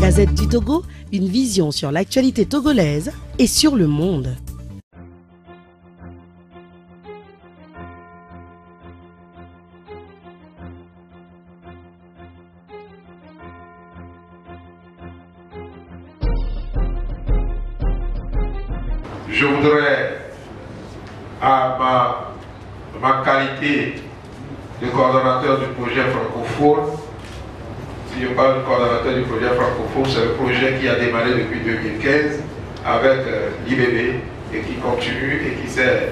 Gazette du Togo, une vision sur l'actualité togolaise et sur le monde. Avec euh, l'IBB et qui continue et qui s'est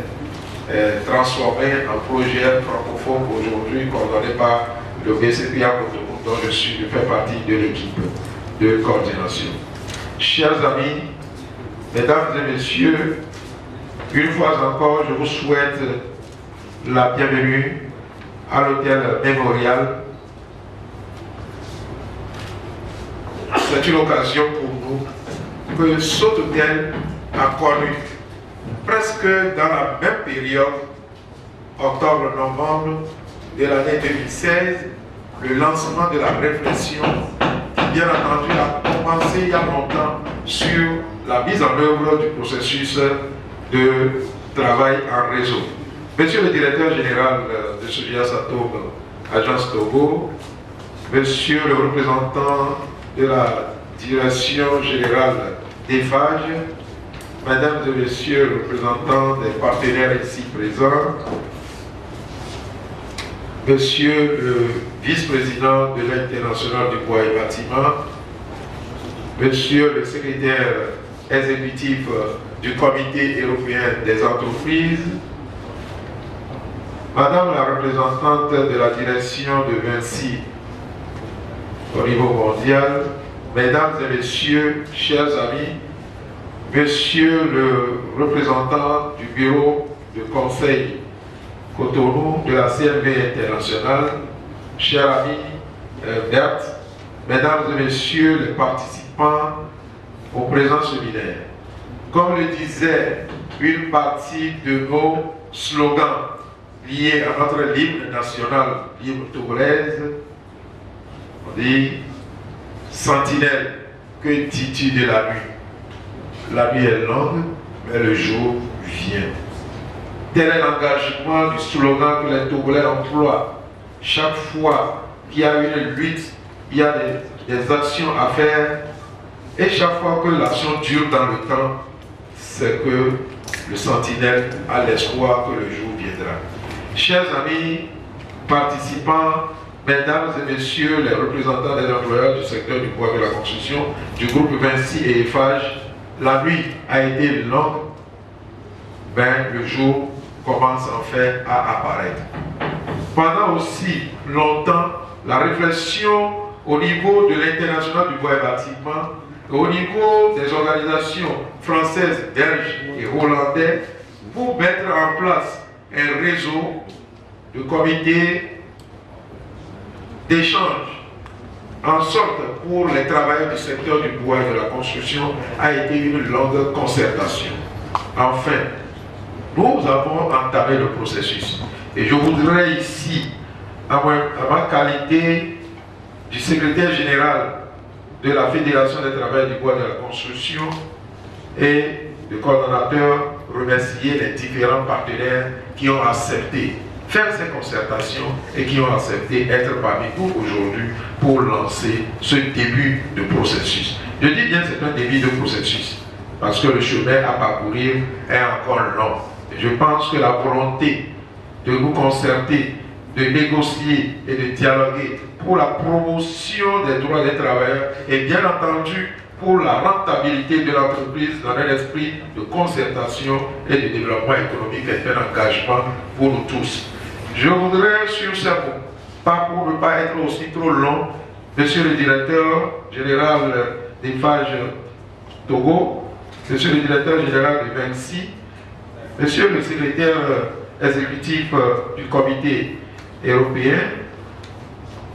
euh, transformé en projet francophone aujourd'hui coordonné par le BCPA dont je, suis, je fais partie de l'équipe de coordination. Chers amis, mesdames et messieurs, une fois encore, je vous souhaite la bienvenue à l'hôtel mémorial c'est une occasion pour nous que cet hôtel a connu presque dans la même période, octobre-novembre de l'année 2016, le lancement de la réflexion qui, bien entendu, a commencé il y a longtemps sur la mise en œuvre du processus de travail en réseau. Monsieur le directeur général de Sogia Sato, Agence Togo, Monsieur le représentant de la Direction générale des FAGE, Mesdames et Messieurs représentants des partenaires ici présents, Monsieur le vice-président de l'International du bois et bâtiment, Monsieur le secrétaire exécutif du Comité européen des entreprises, Madame la représentante de la direction de Vinci au niveau mondial, mesdames et messieurs, chers amis, monsieur le représentant du bureau de conseil Cotonou de la CNV internationale, chers amis euh, Berthe, mesdames et messieurs les participants au présent séminaire. Comme le disait une partie de nos slogans liés à notre libre national, libre togolaise, on dit sentinelle, que dis-tu de la nuit La nuit est longue, mais le jour vient. Tel est l'engagement du slogan que les Togolais emploient. Chaque fois qu'il y a une lutte, il y a des, des actions à faire. Et chaque fois que l'action dure dans le temps, c'est que le sentinelle a l'espoir que le jour viendra. Chers amis, participants, mesdames et messieurs les représentants des employeurs du secteur du bois de la construction, du groupe Vinci et EFAGE, la nuit a été longue, ben, le jour commence en fait à apparaître. Pendant aussi longtemps, la réflexion au niveau de l'international du bois et bâtiment, au niveau des organisations françaises, belges et hollandais, pour mettre en place un réseau de comités d'échange en sorte pour les travailleurs du secteur du bois et de la construction a été une longue concertation. Enfin, nous avons entamé le processus. Et je voudrais ici, à ma, qualité du secrétaire général de la Fédération des travailleurs du bois et de la construction et de coordonnateur, remercier les différents partenaires qui ont accepté faire ces concertations et qui ont accepté être parmi nous aujourd'hui pour lancer ce début de processus. Je dis bien c'est un début de processus parce que le chemin à parcourir est encore long. je pense que la volonté de nous concerter, de négocier et de dialoguer pour la promotion des droits des travailleurs et bien entendu pour la rentabilité de l'entreprise dans un esprit de concertation et de développement économique est un engagement pour nous tous. Je voudrais sur ce pas pour ne pas être aussi trop long, Monsieur le directeur général des FAGE Togo, Monsieur le directeur général de Vinci, Monsieur le secrétaire exécutif du comité européen,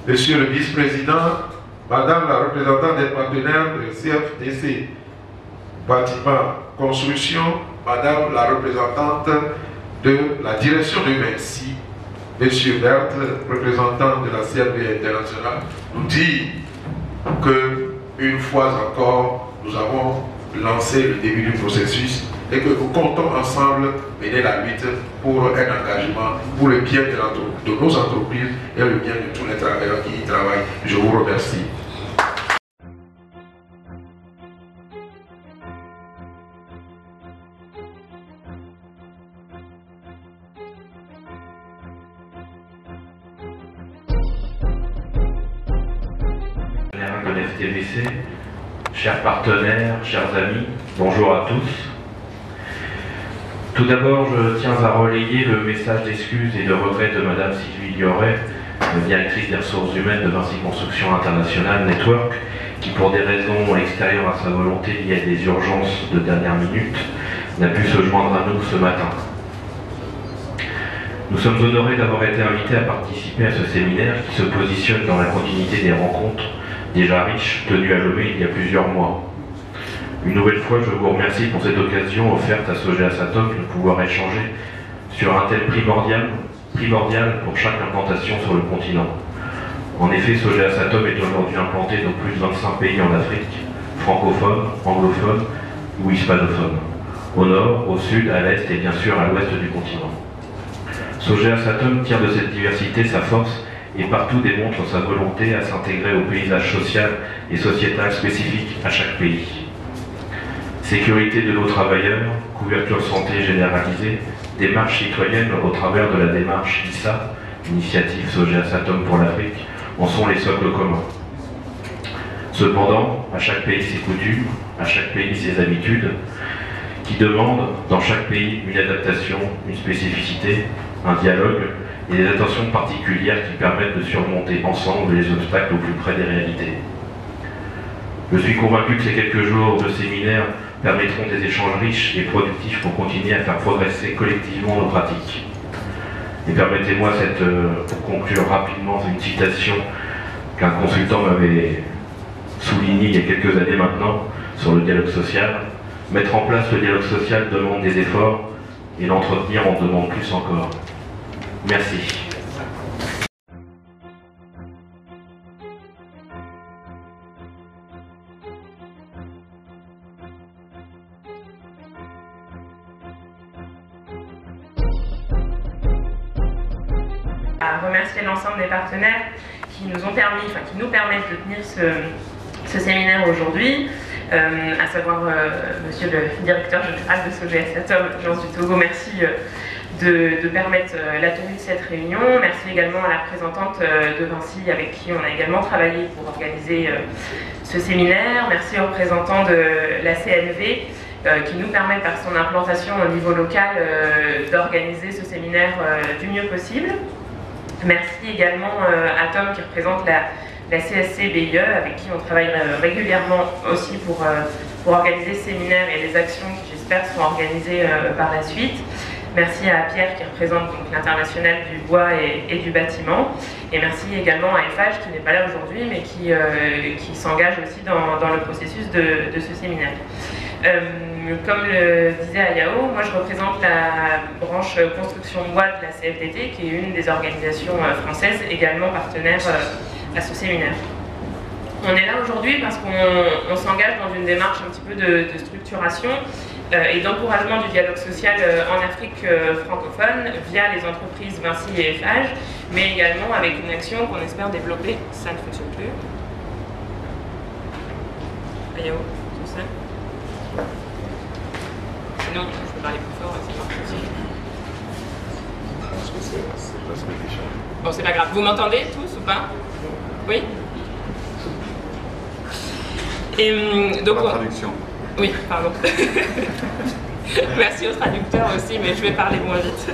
Monsieur le vice-président, Madame la représentante des partenaires de CFTC, bâtiment construction, Madame la représentante de la direction de Vinci, M. Berthe, représentant de la CRB internationale, nous dit que une fois encore, nous avons lancé le début du processus et que nous comptons ensemble mener la lutte pour un engagement pour le bien de, de nos entreprises et le bien de tous les travailleurs qui y travaillent. Je vous remercie. Chers partenaires, chers amis, bonjour à tous. Tout d'abord, je tiens à relayer le message d'excuses et de regret de Madame Sylvie Lioret, directrice des ressources humaines de Vinci Construction International Network, qui pour des raisons extérieures à sa volonté liées à des urgences de dernière minute, n'a pu se joindre à nous ce matin. Nous sommes honorés d'avoir été invités à participer à ce séminaire qui se positionne dans la continuité des rencontres déjà riche, tenu à Lomé il y a plusieurs mois. Une nouvelle fois, je vous remercie pour cette occasion offerte à Sogea Satom de pouvoir échanger sur un tel primordial, primordial pour chaque implantation sur le continent. En effet, Sogea Satom est aujourd'hui implanté dans plus de 25 pays en Afrique, francophones, anglophones ou hispanophones, au nord, au sud, à l'est et bien sûr à l'ouest du continent. Sogea Satom tire de cette diversité sa force et partout démontre sa volonté à s'intégrer au paysage social et sociétal spécifique à chaque pays. Sécurité de nos travailleurs, couverture santé généralisée, démarche citoyenne au travers de la démarche ISA, Initiative Sogea Satom pour l'Afrique, en sont les socles communs. Cependant, à chaque pays ses coutumes, à chaque pays ses habitudes, qui demandent dans chaque pays une adaptation, une spécificité, un dialogue, et des attentions particulières qui permettent de surmonter ensemble les obstacles au plus près des réalités. Je suis convaincu que ces quelques jours de séminaire permettront des échanges riches et productifs pour continuer à faire progresser collectivement nos pratiques. Et permettez-moi, euh, pour conclure rapidement, une citation qu'un consultant m'avait soulignée il y a quelques années maintenant sur le dialogue social. Mettre en place le dialogue social demande des efforts et l'entretenir en demande plus encore. Merci. à remercier l'ensemble des partenaires qui nous ont permis, enfin qui nous permettent de tenir ce, séminaire aujourd'hui, euh, à savoir euh, Monsieur le directeur général de SOGS Atom, Jean du Togo, merci euh, de, permettre euh, la tenue de cette réunion. Merci également à la représentante euh, de Vinci avec qui on a également travaillé pour organiser euh, ce séminaire. Merci aux représentants de la CNV qui nous permet par son implantation au niveau local d'organiser ce séminaire du mieux possible. Merci également à Tom qui représente la, CSC BIE avec qui on travaille régulièrement aussi pour, pour organiser ce séminaire et les actions qui j'espère seront organisées par la suite. Merci à Pierre qui représente l'international du bois et, du bâtiment. Et merci également à FH qui n'est pas là aujourd'hui mais qui, euh, s'engage aussi dans, le processus de, ce séminaire. Euh, comme le disait Ayao, moi je représente la branche construction bois de la CFDT qui est une des organisations euh, françaises également partenaire à ce séminaire. On est là aujourd'hui parce qu'on s'engage dans une démarche un petit peu de, structuration et d'encouragement du dialogue social euh, en Afrique euh, francophone via les entreprises Vinci et FH, mais également avec une action qu'on espère développer. Ça ne fonctionne plus. Ayao, tout ça. Sinon, je peux parler plus fort, c'est Bon, c'est pas grave. Vous m'entendez tous ou pas? Oui? Et hum, donc. La traduction. Oui, pardon. Merci aux traducteurs aussi, mais je vais parler moins vite.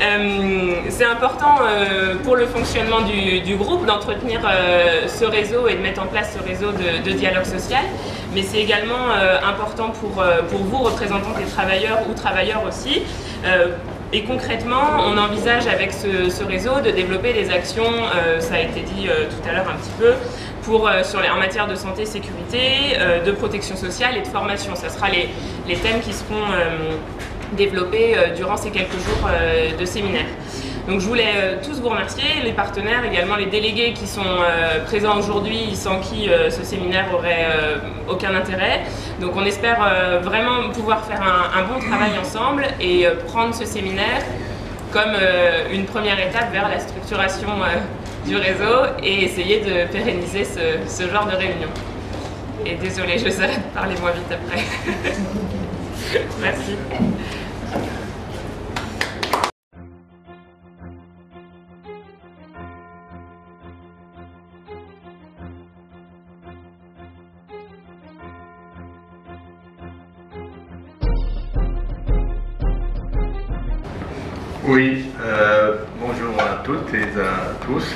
Euh, c'est important euh, pour le fonctionnement du, groupe d'entretenir euh, ce réseau et de mettre en place ce réseau de, dialogue social, mais c'est également important pour, pour vous, représentants des travailleurs ou travailleurs aussi. et concrètement, on envisage avec ce, réseau de développer des actions, ça a été dit tout à l'heure un petit peu, euh, sur les, en matière de santé, sécurité, euh, de protection sociale et de formation. Ce sera les, thèmes qui seront euh, développés durant ces quelques jours de séminaire. Donc je voulais tous vous remercier, les partenaires, également les délégués qui sont présents aujourd'hui, sans qui ce séminaire aurait aucun intérêt. Donc on espère vraiment pouvoir faire un, bon travail ensemble et prendre ce séminaire comme une première étape vers la structuration du réseau et essayer de pérenniser ce, ce genre de réunion. Et désolé, je s'arrête, parlez-moi vite après. Merci. Oui, euh, bonjour à toutes et à tous.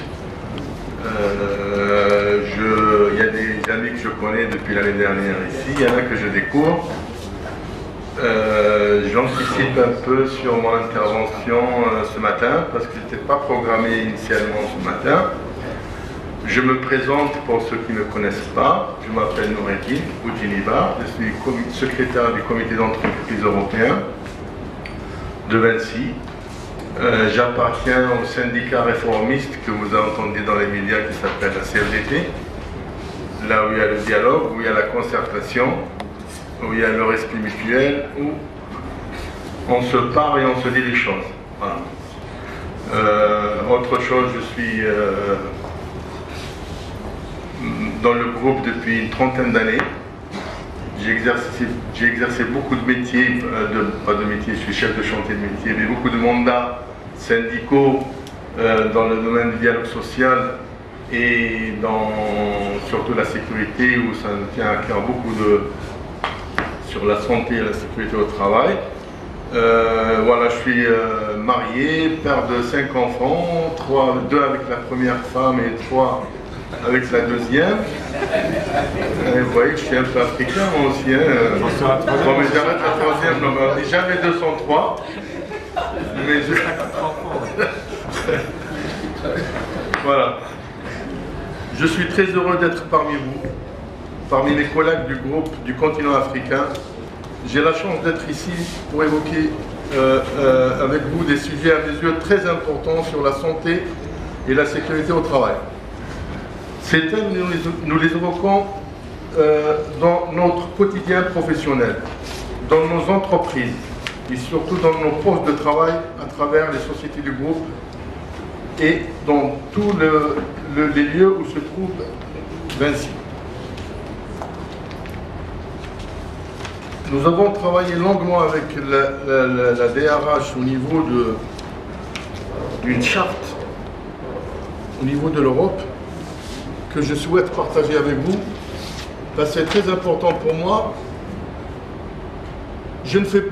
Euh, il y a des amis que je connais depuis l'année dernière ici, il y en a que je découvre. Euh, j'anticipe un peu sur mon intervention euh, ce matin parce que je n'étais pas programmé initialement ce matin. Je me présente pour ceux qui ne me connaissent pas. Je m'appelle Noureddin Oudjiniba. Je suis secrétaire du comité d'entreprise européen de Vinci. Euh, j'appartiens au syndicat réformiste que vous entendez dans les médias qui s'appelle la CFDT, là où il y a le dialogue, où il y a la concertation, où il y a le respect mutuel, où on se parle et on se dit les choses. Euh, autre chose, je suis euh, dans le groupe depuis une trentaine d'années. J'ai exercé, beaucoup de métiers, de, pas de métiers, je suis chef de chantier de métier, mais beaucoup de mandats syndicaux euh, dans le domaine du dialogue social et dans surtout la sécurité où ça tient à cœur beaucoup de sur la santé et la sécurité au travail. Euh, voilà, je suis euh, marié, père de cinq enfants, deux avec la première femme et trois avec la deuxième. Et vous voyez que je suis un peu africain moi aussi. Hein. Bon, mais j'arrête la troisième, j'avais 203. Mais je... voilà. Je suis très heureux d'être parmi vous, parmi les collègues du groupe du continent africain. J'ai la chance d'être ici pour évoquer euh, euh, avec vous des sujets à mes yeux très importants sur la santé et la sécurité au travail. Ces thèmes, nous les, évoquons euh, dans notre quotidien professionnel, dans nos entreprises et surtout dans nos postes de travail à travers les sociétés du groupe et dans tous les lieux où se trouve Vinci. Nous avons travaillé longuement avec la, DRH au niveau d'une charte au niveau de l'Europe que je souhaite partager avec vous, parce que c'est très important pour moi. Je ne fais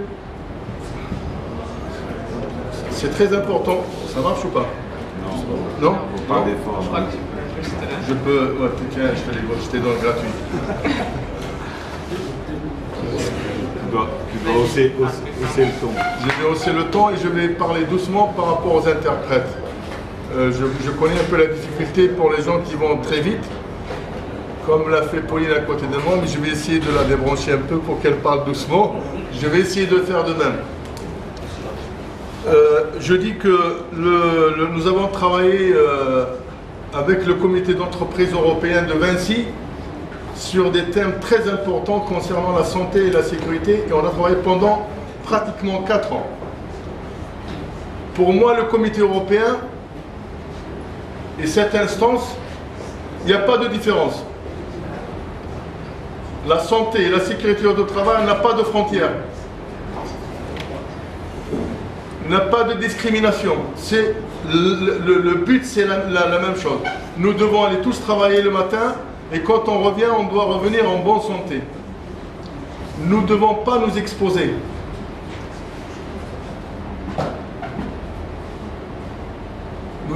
C'est très important. Ça marche ou pas? Non Non? Pas Je peux. Ouais, tiens, je te les j'étais dans le gratuit. Tu dois, tu dois hausser, hausser, le ton. Je vais hausser le ton et je vais parler doucement par rapport aux interprètes. Euh, je, connais un peu la difficulté pour les gens qui vont très vite, comme l'a fait Pauline à côté de moi, mais je vais essayer de la débrancher un peu pour qu'elle parle doucement. Je vais essayer de faire de même. Euh, je dis que nous avons travaillé euh, avec le comité d'entreprise européen de Vinci sur des thèmes très importants concernant la santé et la sécurité et on a travaillé pendant pratiquement 4 ans. Pour moi, le comité européen, et cette instance, il n'y a pas de différence. La santé et la sécurité au travail n'ont pas de frontières. N'a pas de discrimination. Le, but, c'est la, la, même chose. Nous devons aller tous travailler le matin et quand on revient, on doit revenir en bonne santé. Nous ne devons pas nous exposer.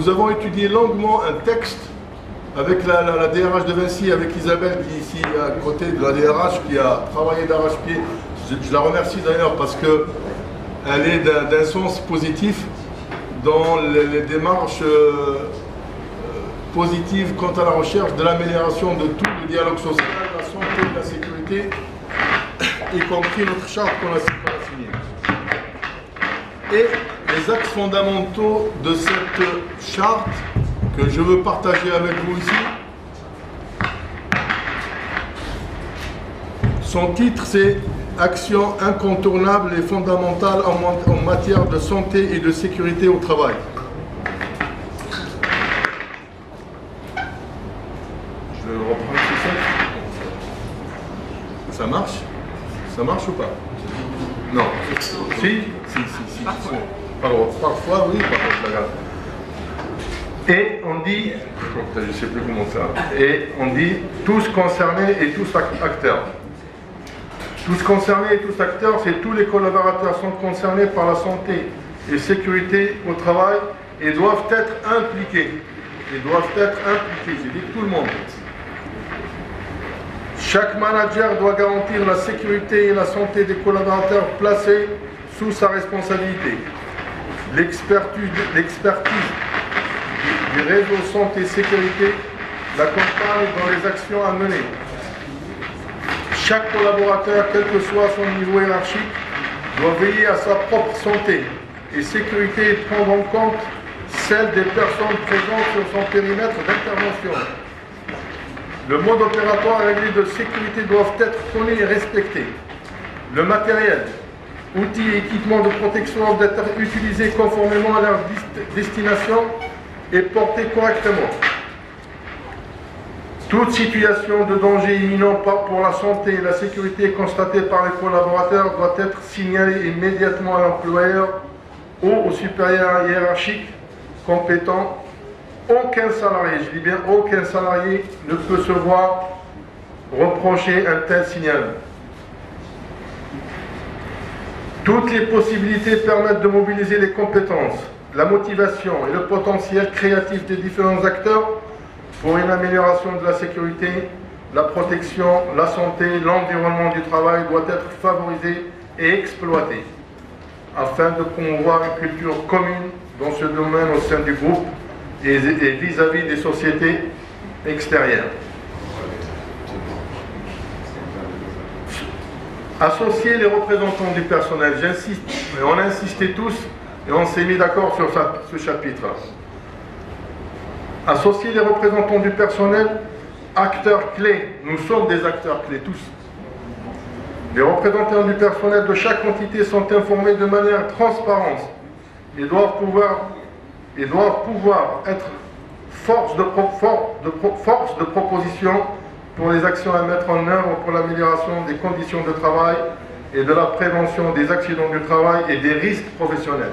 Nous avons étudié longuement un texte avec la, DRH de Vinci, avec Isabelle qui est ici à côté de la DRH, qui a travaillé d'arrache-pied. Je, la remercie d'ailleurs parce qu'elle est d'un sens positif dans les, démarches euh, euh, positives quant à la recherche de l'amélioration de tout le dialogue social, la santé, la sécurité, y compris notre charte qu'on a, signée. Et les axes fondamentaux de cette charte que je veux partager avec vous ici. Son titre, c'est Action incontournable et fondamentale en, matière de santé et de sécurité au travail. Je vais reprendre ça. Ça marche? Ça marche ou pas Non. Si Si, si, si. Parfois, oui, parfois, Et on dit, je sais plus comment ça, et on dit tous concernés et tous acteurs. Tous concernés et tous acteurs, c'est tous les collaborateurs sont concernés par la santé et sécurité au travail et doivent être impliqués. Ils doivent être impliqués, j'ai dit tout le monde. Chaque manager doit garantir la sécurité et la santé des collaborateurs placés sous sa responsabilité. L'expertise du réseau santé et sécurité l'accompagne dans les actions à mener. Chaque collaborateur, quel que soit son niveau hiérarchique, doit veiller à sa propre santé et sécurité et prendre en compte celle des personnes présentes sur son périmètre d'intervention. Le mode opératoire et les de sécurité doivent être connus et respectés. Le matériel, outils et équipements de protection doivent être utilisés conformément à leur destination et portés correctement. Toute situation de danger imminent pour la santé et la sécurité constatée par les collaborateurs doit être signalée immédiatement à l'employeur ou au supérieur hiérarchique compétent. Aucun salarié, je dis bien aucun salarié, ne peut se voir reprocher un tel signal. Toutes les possibilités permettent de mobiliser les compétences, la motivation et le potentiel créatif des différents acteurs pour une amélioration de la sécurité, la protection, la santé, l'environnement du travail doit être favorisé et exploité afin de promouvoir une culture commune dans ce domaine au sein du groupe et vis-à-vis des sociétés extérieures. Associer les représentants du personnel, j'insiste, on a insisté tous et on s'est mis d'accord sur ce chapitre associer les représentants du personnel, acteurs clés. Nous sommes des acteurs clés, tous. Les représentants du personnel de chaque entité sont informés de manière transparente et doivent pouvoir, être force de proposition pour les actions à mettre en œuvre pour l'amélioration des conditions de travail et de la prévention des accidents du travail et des risques professionnels.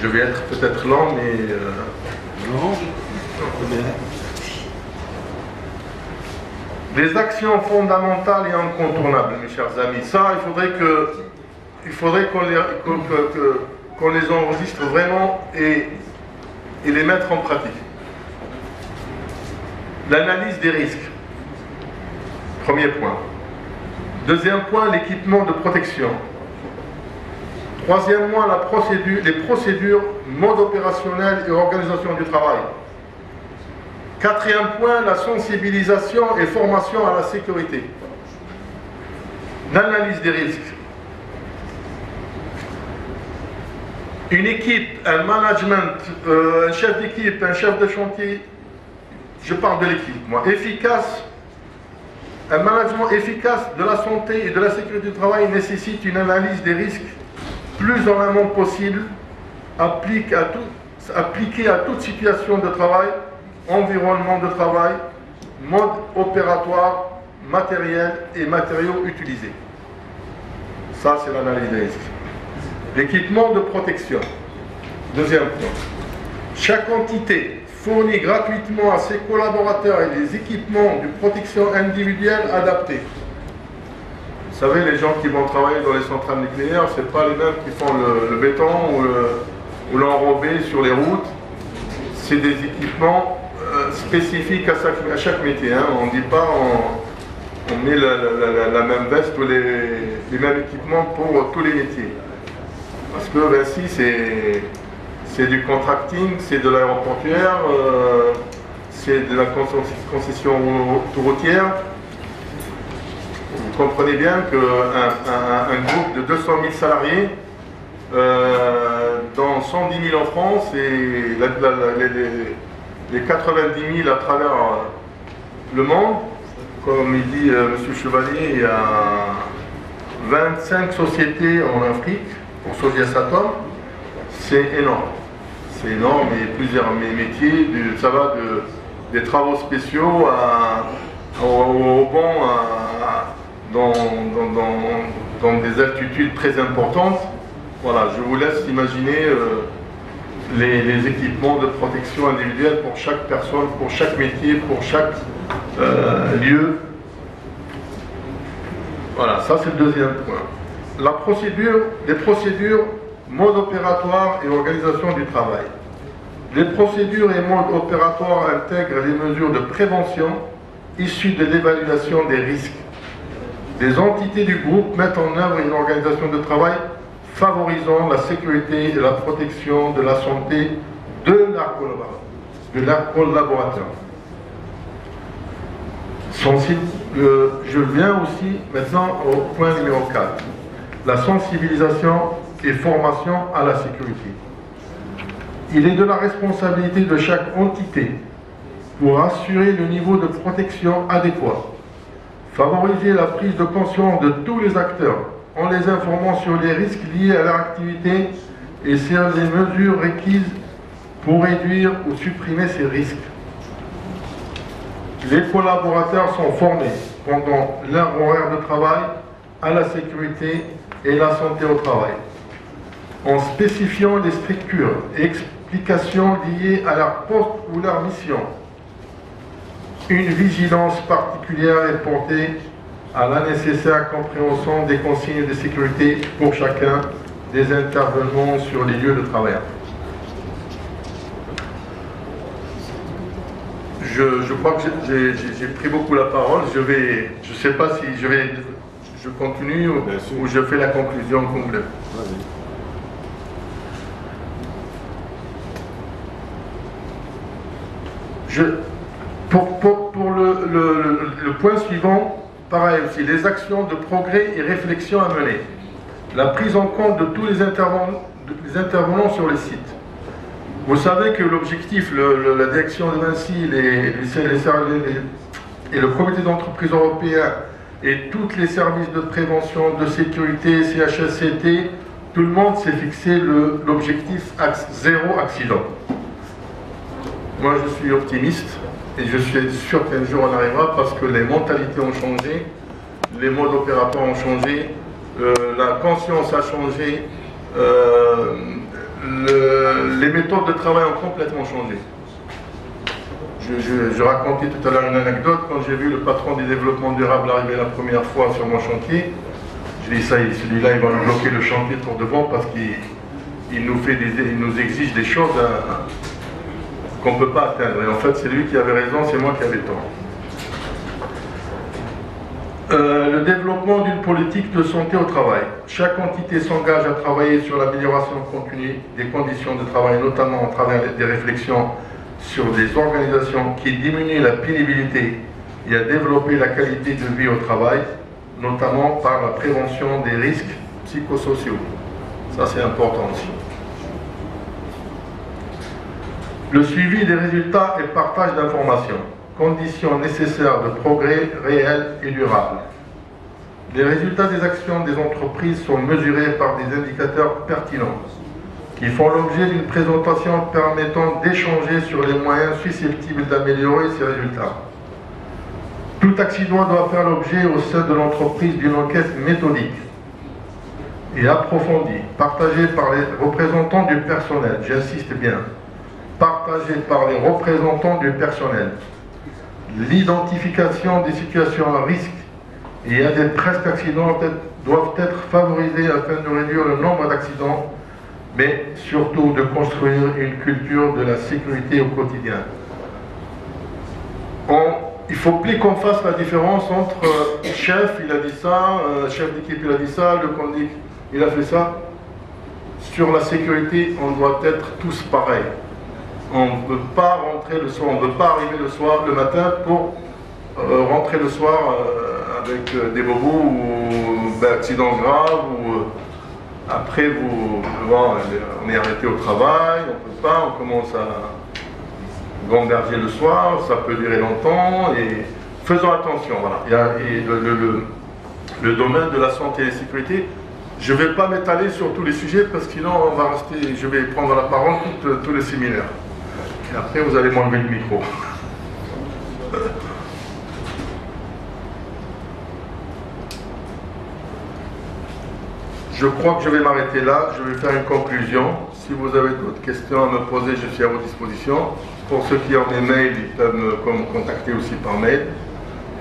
Je vais être peut-être lent, mais... Euh, Les actions fondamentales et incontournables, mes chers amis, ça, il faudrait que, il faudrait qu'on les, les enregistre vraiment et, et les mettre en pratique. L'analyse des risques. Premier point. Deuxième point, l'équipement de protection. Troisièmement, la les procédures, mode opérationnel et organisation du travail. Quatrième point, la sensibilisation et formation à la sécurité. L'analyse des risques. Une équipe, un management, euh, un chef d'équipe, un chef de chantier, je parle de l'équipe, moi, efficace, un management efficace de la santé et de la sécurité du travail nécessite une analyse des risques plus en amont possible, appliqué à, tout, appliqué à toute situation de travail, environnement de travail, mode opératoire, matériel et matériaux utilisés. Ça, c'est l'analyse des risques. L'équipement de protection. Deuxième point. Chaque entité fournit gratuitement à ses collaborateurs et des équipements de protection individuelle adaptés. Vous savez, les gens qui vont travailler dans les centrales nucléaires, ce pas les mêmes qui font le, béton ou l'enrobé sur les routes. C'est des équipements euh, spécifiques à chaque, métier. Hein. On ne dit pas on, met la, même veste ou les, mêmes équipements pour tous les métiers. Parce que Vinci, c'est du contracting, c'est de l'aéroportuaire, euh, c'est de la concession routière vous comprenez bien qu'un un, groupe de 200 000 salariés euh, dans 110 000 en France et les, 90 000 à travers le monde. Comme il dit M. Chevalier, il y a 25 sociétés en Afrique pour Sodiasatom. C'est énorme. C'est énorme et plusieurs métiers, ça va de, des travaux spéciaux au, bon dans, des altitudes très importantes. Voilà, je vous laisse imaginer euh, les, équipements de protection individuelle pour chaque personne, pour chaque métier, pour chaque euh, lieu. Voilà, ça c'est le deuxième point. La procédure, les procédures, mode opératoire et organisation du travail. Les procédures et modes opératoires intègrent les mesures de prévention issues de l'évaluation des risques. Les entités du groupe mettent en œuvre une organisation de travail favorisant la sécurité et la protection de la santé de leurs collaborateurs. Euh, je viens aussi maintenant au point numéro 4, la sensibilisation et formation à la sécurité. Il est de la responsabilité de chaque entité pour assurer le niveau de protection adéquat, favoriser la prise de conscience de tous les acteurs en les informant sur les risques liés à leur activité et sur les mesures requises pour réduire ou supprimer ces risques. Les collaborateurs sont formés pendant leur horaire de travail à la sécurité et la santé au travail, en spécifiant les structures et explications liées à leur poste ou leur mission. Une vigilance particulière est portée à la nécessaire compréhension des consignes de sécurité pour chacun des intervenants sur les lieux de travail. Je, crois que j'ai pris beaucoup la parole. Je vais, je sais pas si je vais, je continue ou, je fais la conclusion complète. Je, pour, le point suivant, Pareil aussi, les actions de progrès et réflexion à mener. La prise en compte de tous les intervenants, sur les sites. Vous savez que l'objectif, la direction de Vinci, et le comité d'entreprise européen et tous les services de prévention, de sécurité, CHSCT, tout le monde s'est fixé l'objectif zéro accident. Moi, je suis optimiste. Et je suis sûr qu'un jour on arrivera parce que les mentalités ont changé, les modes opératoires ont changé, euh, la conscience a changé, euh, les méthodes de travail ont complètement changé. Je, racontais tout à l'heure une anecdote, quand j'ai vu le patron du développement durable arriver la première fois sur mon chantier, je dit ça, celui-là il va nous bloquer le chantier pour devant parce qu'il nous, nous exige des choses qu'on ne peut pas atteindre. Et en fait, c'est lui qui avait raison, c'est moi qui avais tort. Euh, le développement d'une politique de santé au travail. Chaque entité s'engage à travailler sur l'amélioration continue des conditions de travail, notamment en travers des réflexions sur des organisations qui diminuent la pénibilité et à développer la qualité de vie au travail, notamment par la prévention des risques psychosociaux. Ça, c'est important aussi le suivi des résultats et partage d'informations, conditions nécessaires de progrès réel et durable. Les résultats des actions des entreprises sont mesurés par des indicateurs pertinents qui font l'objet d'une présentation permettant d'échanger sur les moyens susceptibles d'améliorer ces résultats. Tout accident doit faire l'objet au sein de l'entreprise d'une enquête méthodique et approfondie, partagée par les représentants du personnel, j'insiste bien, partagée par les représentants du personnel. L'identification des situations à risque et à des presque accidents doivent être favorisées afin de réduire le nombre d'accidents, mais surtout de construire une culture de la sécurité au quotidien. il ne faut plus qu'on fasse la différence entre euh, chef, il a dit ça, euh, chef d'équipe, il a dit ça, le conduit, il a fait ça. Sur la sécurité, on doit être tous pareils on ne peut pas rentrer le soir, on ne peut pas arriver le soir, le matin pour euh, rentrer le soir euh, avec euh, des bobos ou d'accidents graves. Après, vous, on est arrêté au travail, on ne peut pas, on commence à gamberger le soir, ça peut durer longtemps, et faisons attention. Voilà. et le, domaine de la santé et la sécurité, je ne vais pas m'étaler sur tous les sujets parce que sinon on va rester, je vais prendre la parole pour tous les séminaires. Après vous allez m'enlever le micro. Je crois que je vais m'arrêter là. Je vais faire une conclusion. Si vous avez d'autres questions à me poser, je suis à votre disposition. Pour ceux qui ont des mails, ils peuvent me contacter aussi par mail.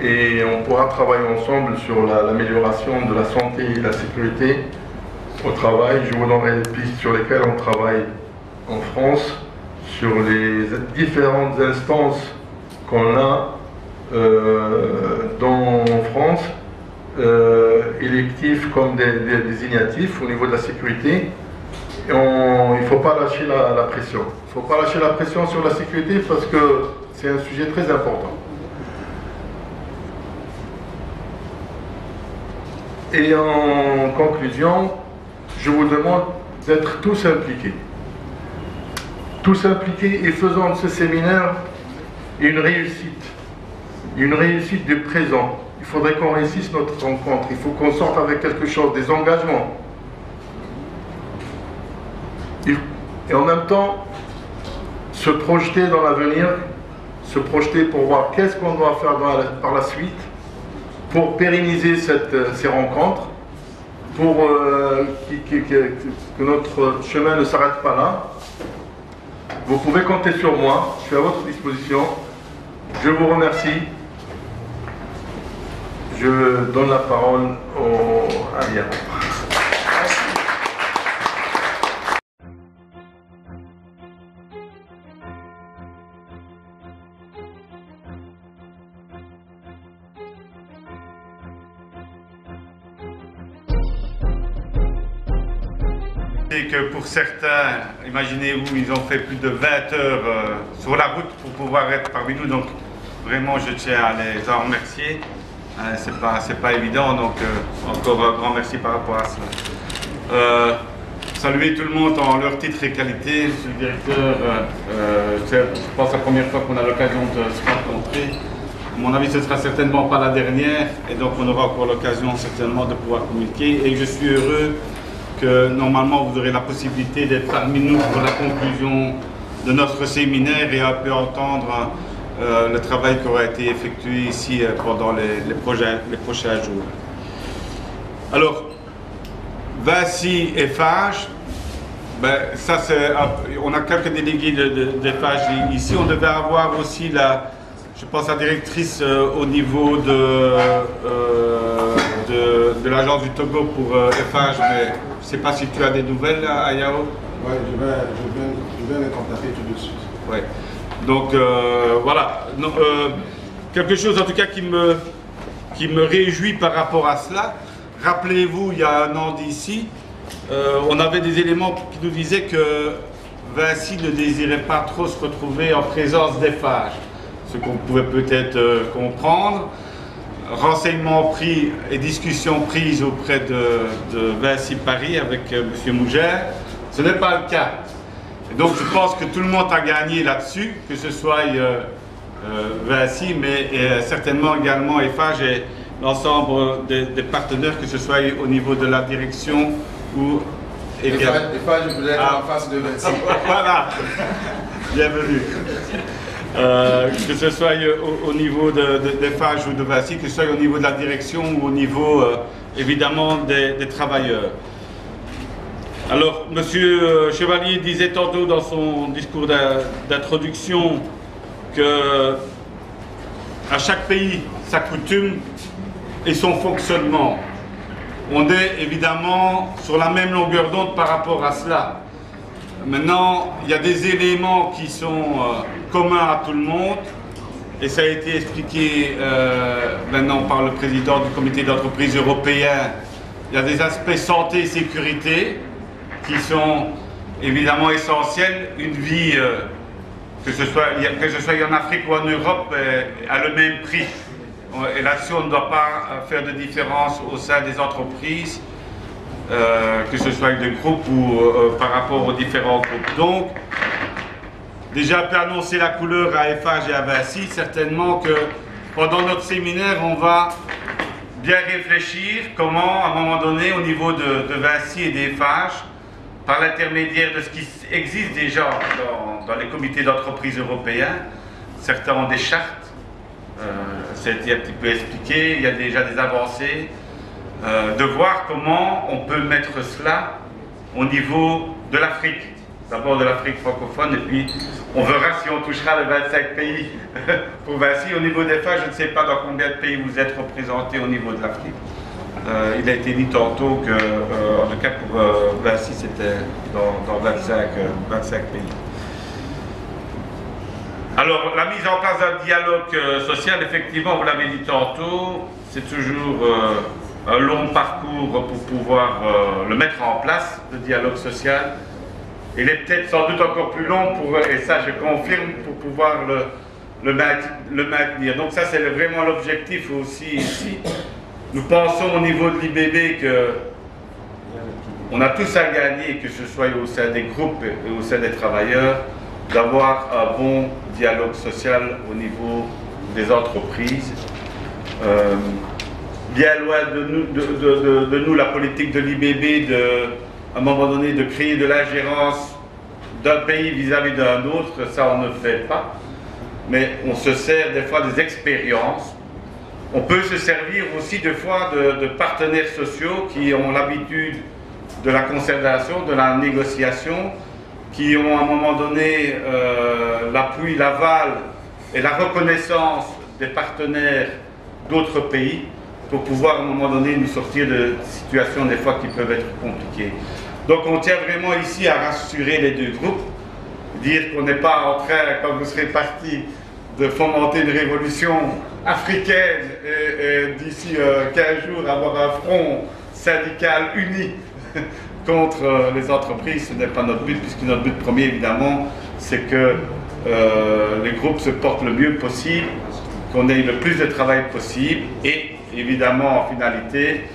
Et on pourra travailler ensemble sur l'amélioration de la santé et la sécurité au travail. Je vous donnerai des pistes sur lesquelles on travaille en France, sur les différentes instances qu'on a euh, dans, France euh, électifs comme des, désignatifs au niveau de la sécurité. il ne faut pas lâcher la, pression. Il ne faut pas lâcher la pression sur la sécurité parce que c'est un sujet très important. Et en conclusion, je vous demande d'être tous impliqués. Tous impliqués et faisant de ce séminaire une réussite. Une réussite du présent il faudrait qu'on réussisse notre rencontre. Il faut qu'on sorte avec quelque chose, des engagements. Et en même temps, se projeter dans l'avenir, se projeter pour voir qu'est-ce qu'on doit faire par la suite pour pérenniser euh, ces rencontres, pour euh, que notre chemin ne s'arrête pas là. Vous pouvez compter sur moi, je suis à votre disposition. Je vous remercie. Je donne la parole à Et certains, imaginez-vous, ils ont fait plus de 20 heures euh, sur la route pour pouvoir être parmi nous. Donc vraiment, je tiens à les remercier. Hein, c'est pas, pas évident, donc euh, encore un grand merci par rapport à cela. Euh, saluer tout le monde en leur titre et qualité. Monsieur le directeur, je pense la première fois qu'on a l'occasion de se rencontrer. À mon avis, ce ne sera certainement pas la dernière, et donc on aura encore l'occasion certainement de pouvoir communiquer. Et je suis heureux que normalement vous aurez la possibilité d'être parmi nous pour la conclusion de notre séminaire et un peu entendre euh, le travail qui aura été effectué ici euh, pendant les, prochains jours. Alors, Vinci et Fage, ben, ça on a quelques délégués de, de, ici. On devait avoir aussi la, je pense, directrice euh, au niveau de, de, l'agence du Togo pour FH, mais je ne sais pas si tu as des nouvelles, Ayao Oui, je vais, je, vais, les contacter tout de suite. Ouais. Donc euh, voilà, euh, quelque chose en tout cas qui me, qui me réjouit par rapport à cela. Rappelez-vous, il y a un an d'ici, euh, on avait des éléments qui nous disaient que Vinci ne désirait pas trop se retrouver en présence des phages, ce qu'on pouvait peut-être comprendre. Renseignements pris et discussions prises auprès de, de Vinci Paris avec M. Mougère, ce n'est pas le cas. Donc je pense que tout le monde a gagné là-dessus, que ce soit euh, euh Vinci, mais euh, certainement également EFAGE et l'ensemble des, partenaires, que ce soit au niveau de la direction ou... EFAGE, vous êtes en face de Vinci. voilà, bienvenue. Euh, que ce soit au, niveau de, de, ou de Vinci, que ce soit au niveau de la direction ou au niveau évidemment des travailleurs. Alors, Monsieur euh, Chevalier disait tantôt dans son discours d'introduction que à chaque pays sa coutume et son fonctionnement. On est évidemment sur la même longueur d'onde par rapport à cela. Maintenant, il y a des éléments qui sont euh, communs à tout le monde, et ça a été expliqué euh, maintenant par le président du comité d'entreprise européen. Il y a des aspects santé et sécurité, qui sont évidemment essentielles. Une vie, euh, que, ce soit, que ce soit en Afrique ou en Europe, a le même prix. Et là-dessus, on ne doit pas faire de différence au sein des entreprises. Que ce soit avec des groupes ou par rapport aux différents groupes. Donc, déjà peut annoncer la couleur à FH et à Vinci, certainement que pendant notre séminaire, on va bien réfléchir comment, à un moment donné, au niveau de, Vinci et des FH, par l'intermédiaire de ce qui existe déjà dans, les comités d'entreprise européens, certains ont des chartes, euh, ça a été un petit peu expliqué, il y a déjà des avancées, euh, de voir comment on peut mettre cela au niveau de l'Afrique d'abord de l'Afrique francophone, et puis on verra si on touchera les 25 pays pour Vinci. Au niveau des femmes, je ne sais pas dans combien de pays vous êtes représentés au niveau de l'Afrique. Euh, il a été dit tantôt que, euh, en tout cas pour Vinci, c'était dans, 25, 25 pays. Alors, la mise en place d'un dialogue social, effectivement, vous l'avez dit tantôt, c'est toujours un long parcours pour pouvoir le mettre en place, le dialogue social il est peut-être sans doute encore plus long, pour, et ça je confirme, pour pouvoir le, le, maintenir. Donc ça c'est vraiment l'objectif aussi ici. Nous pensons au niveau de l'IBB que on a tous à gagner, que ce soit au sein des groupes et au sein des travailleurs, d'avoir un bon dialogue social au niveau des entreprises. Euh, bien loin de nous, la politique de l'IBB de à un moment donné de créer de l'ingérence d'un pays vis-à-vis d'un autre, ça on ne fait pas. Mais on se sert des fois des expériences. On peut se servir aussi des fois de, partenaires sociaux qui ont l'habitude de la conservation, de la négociation, qui ont à un moment donné euh, l'appui, l'aval et la reconnaissance des partenaires d'autres pays pour pouvoir à un moment donné nous sortir de situations des fois qui peuvent être compliquées. Donc on tient vraiment ici à rassurer les deux groupes, dire qu'on n'est pas en train, quand vous serez parti, de fomenter une révolution africaine et, d'ici 15 euh, jours avoir un front syndical uni contre euh, les entreprises. Ce n'est pas notre but, puisque notre but premier, évidemment, c'est que euh, les groupes se portent le mieux possible, qu'on ait le plus de travail possible et évidemment, en finalité,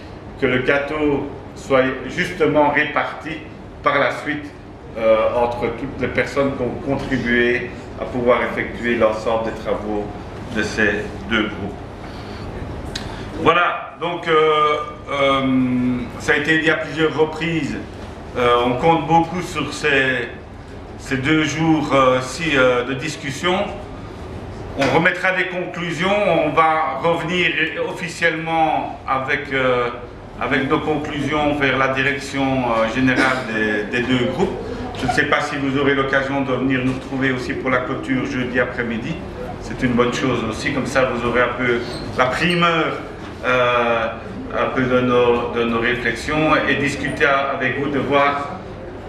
que le gâteau soit justement répartis par la suite euh, entre toutes les personnes qui ont contribué à pouvoir effectuer l'ensemble des travaux de ces deux groupes. Voilà, donc euh, euh, ça a été dit à plusieurs reprises, on compte beaucoup sur ces, ces deux jours-ci de discussion. On remettra des conclusions, on va revenir officiellement avec avec nos conclusions vers la direction euh, générale des, deux groupes. Je ne sais pas si vous aurez l'occasion de venir nous retrouver aussi pour la clôture jeudi après-midi. C'est une bonne chose aussi, comme ça vous aurez un peu la primeur euh, de nos, réflexions et discuter avec vous de voir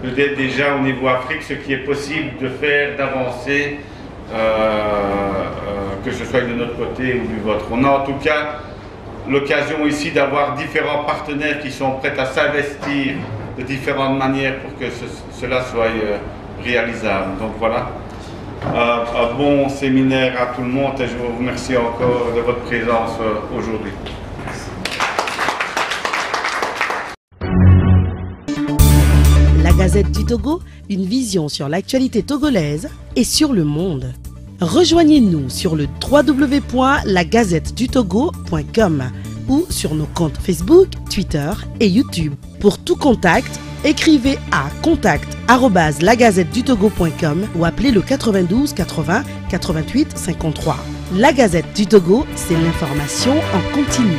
déjà au niveau Afrique ce qui est possible de faire, d'avancer, euh, que ce soit de notre côté ou du vôtre. On a en tout cas l'occasion ici d'avoir différents partenaires qui sont prêts à s'investir de différentes manières pour que cela soit euh, réalisable. Donc voilà, un bon séminaire à tout le monde et je vous remercie encore de votre présence euh, aujourd'hui. Gazette du Togo, une vision sur l'actualité togolaise et sur le monde. Rejoignez-nous sur le www.lagazettedutogo.com ou sur nos comptes Facebook, Twitter et YouTube. Pour tout contact, écrivez à contact@lagazettedutogo.com ou appelez le 92 80 88 53. La Gazette du Togo, c'est l'information en continu.